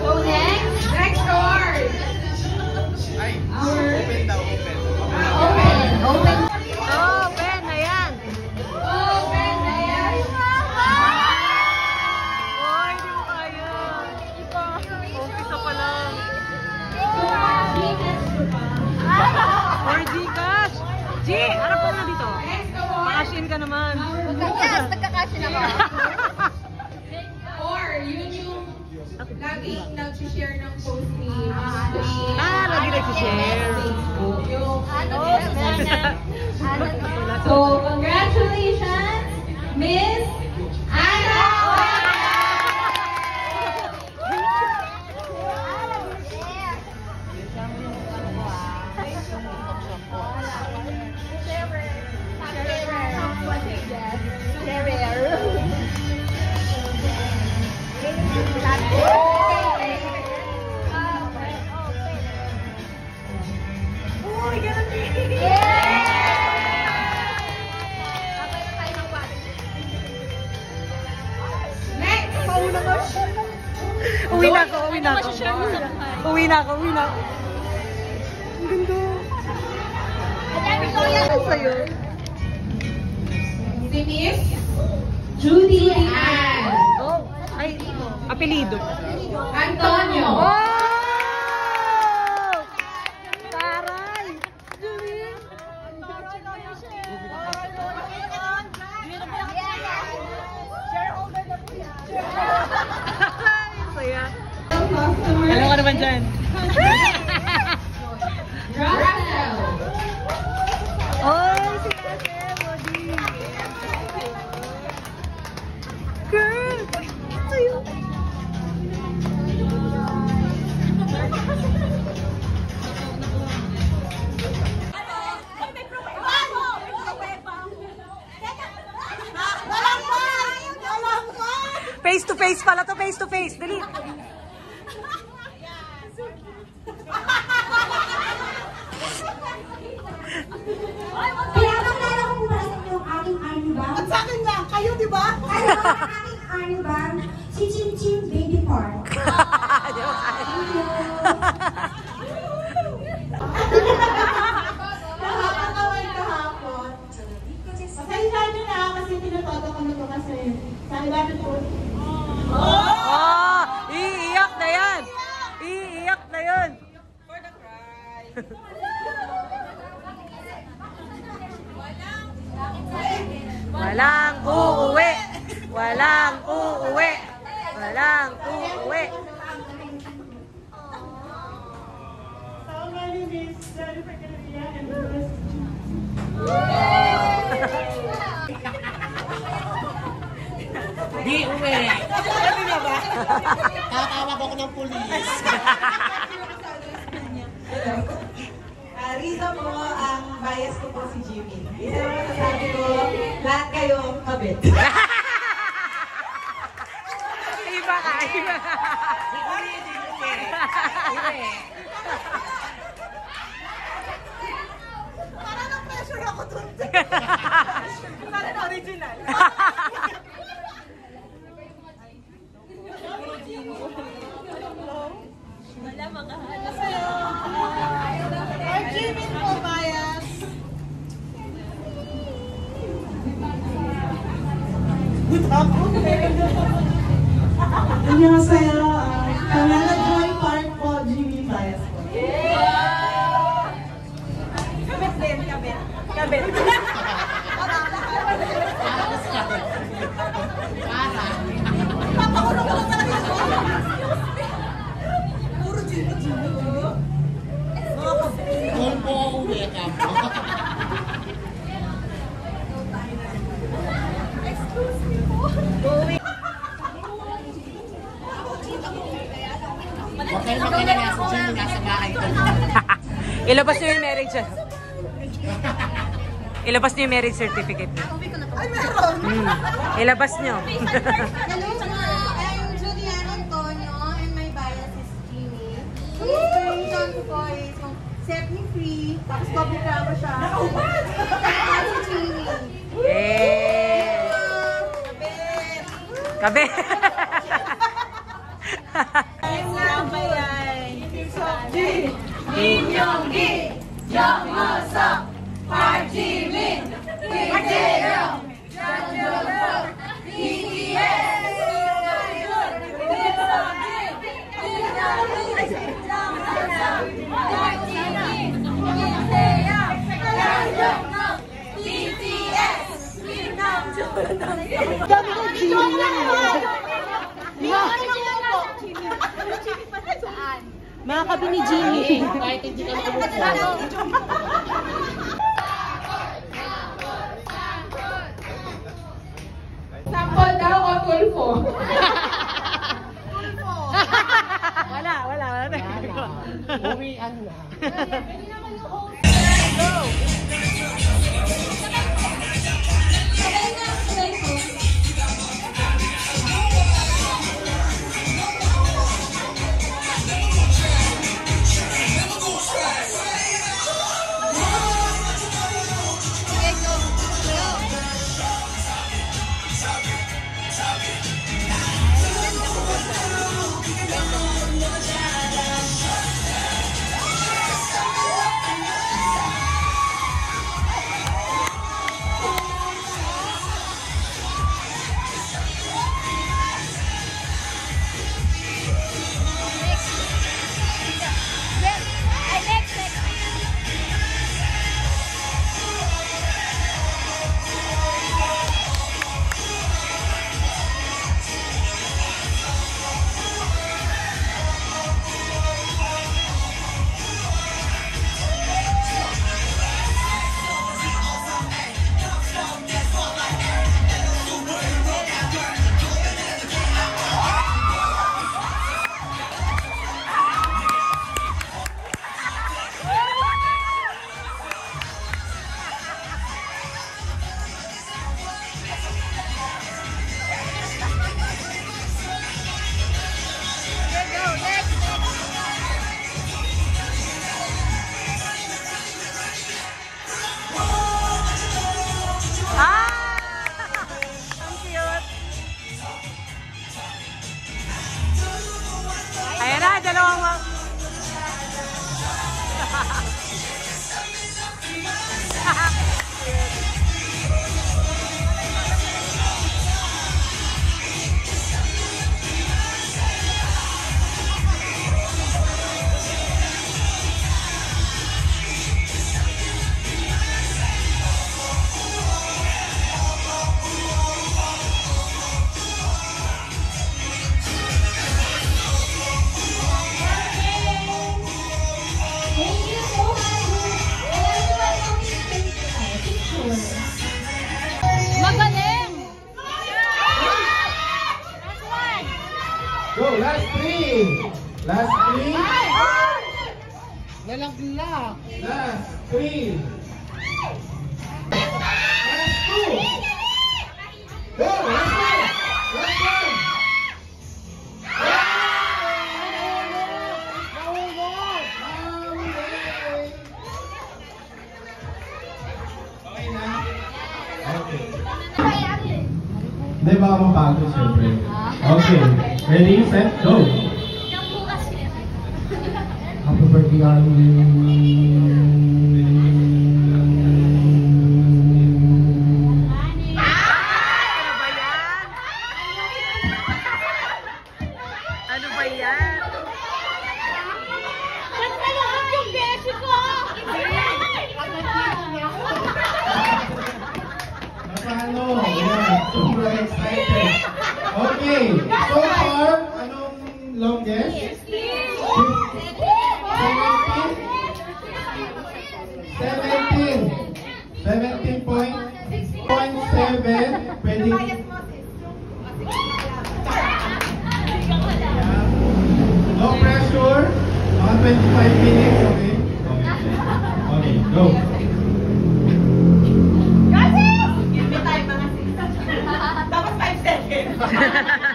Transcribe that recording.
Go next. Next card. Ay, open open. Ah, open. Open. Open, ayan. Open, ayan. Oh, hindi mo kaya. Iba. Open na pala. Or Gcash. G, harap ka na dito. Cash ka naman. Magka-cash, nagka-cash in ako. Nag-share ng post ni Ah, lagi nag-share. Yung Ano, ano, Uwi na ako, uwi na ako. Uwi na ako, uwi na ako. Ang ganda. Ano sa'yo? Si Miss Judy Ann Oh, ay, apelido. Antonio. Oh! Ka dyan? Oh, si Ate Body. Girl! Sa'yo. Face to face pala to, face to face. Dali. Kaya kakala ko muna sa inyo ang aking army bag. At sa akin nga, kayo di ba? Ano ang aking army bag? Si Chin Chin Baby Park. Di ba? Nakakatawag kahapon. Pasensya nyo na kasi pinatoto ko na to kasi sa ilalim po. Oh, iiyak na yan. Iiyak na yan. Walang uuwi. Walang uuwi. Walang uuwi. So, my name is Jennifer Canaria and the rest Di uwi. Tatawag ako ng pulis. Risa po, ang bias ko po si Jimmy. Isa naman sasabi ko, lahat kayo kabit. Iba ka, iba. Parang na-pressure ako dun. Parang original. 안녕하세요. Huwag kayo magkalala sa Jimmy nasa bahay ko. Ilabas niyo yung marriage. ah. Ilabas niyo yung marriage certificate. Ay, meron. Hmm. Ilabas niyo. I'm Julian Antonio and my bias is Jimmy. Yung inspiration ko po is yung set me free, tapos public ako siya. Tapos si Jimmy. Eh. Kabe. Mga kabi ni Jimmy. Kahit hindi ka. Sample daw o tulfo? wala, wala, wala. Uwian na. Ah! Ako mapagod siyempre? Okay. Ready, set, go! Happy birthday, Arlene. Point 7. Pwede. No pressure. Mga 25 minutes, okay? Okay. Okay, go. Happy birthday, Army!